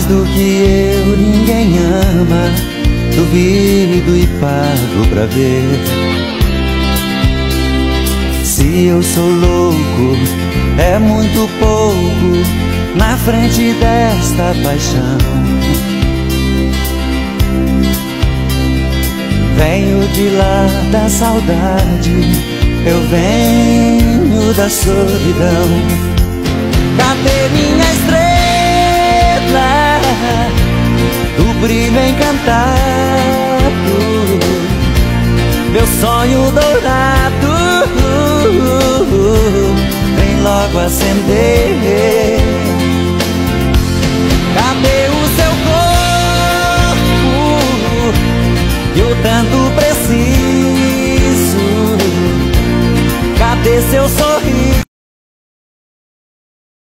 do que eu ninguém ama. Duvido e pago pra ver. Se eu sou louco, é muito pouco na frente desta paixão. Venho de lá da saudade, eu venho da solidão. Cadê minha encantado? Meu sonho dourado vem logo acender. Cadê o seu corpo que eu tanto preciso? Cadê seu sorriso?